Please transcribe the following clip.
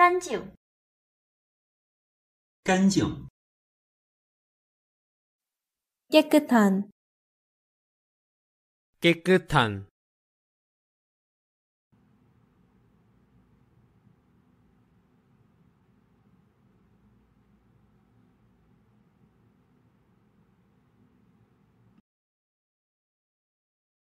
干净干净 깨끗한, 깨끗한.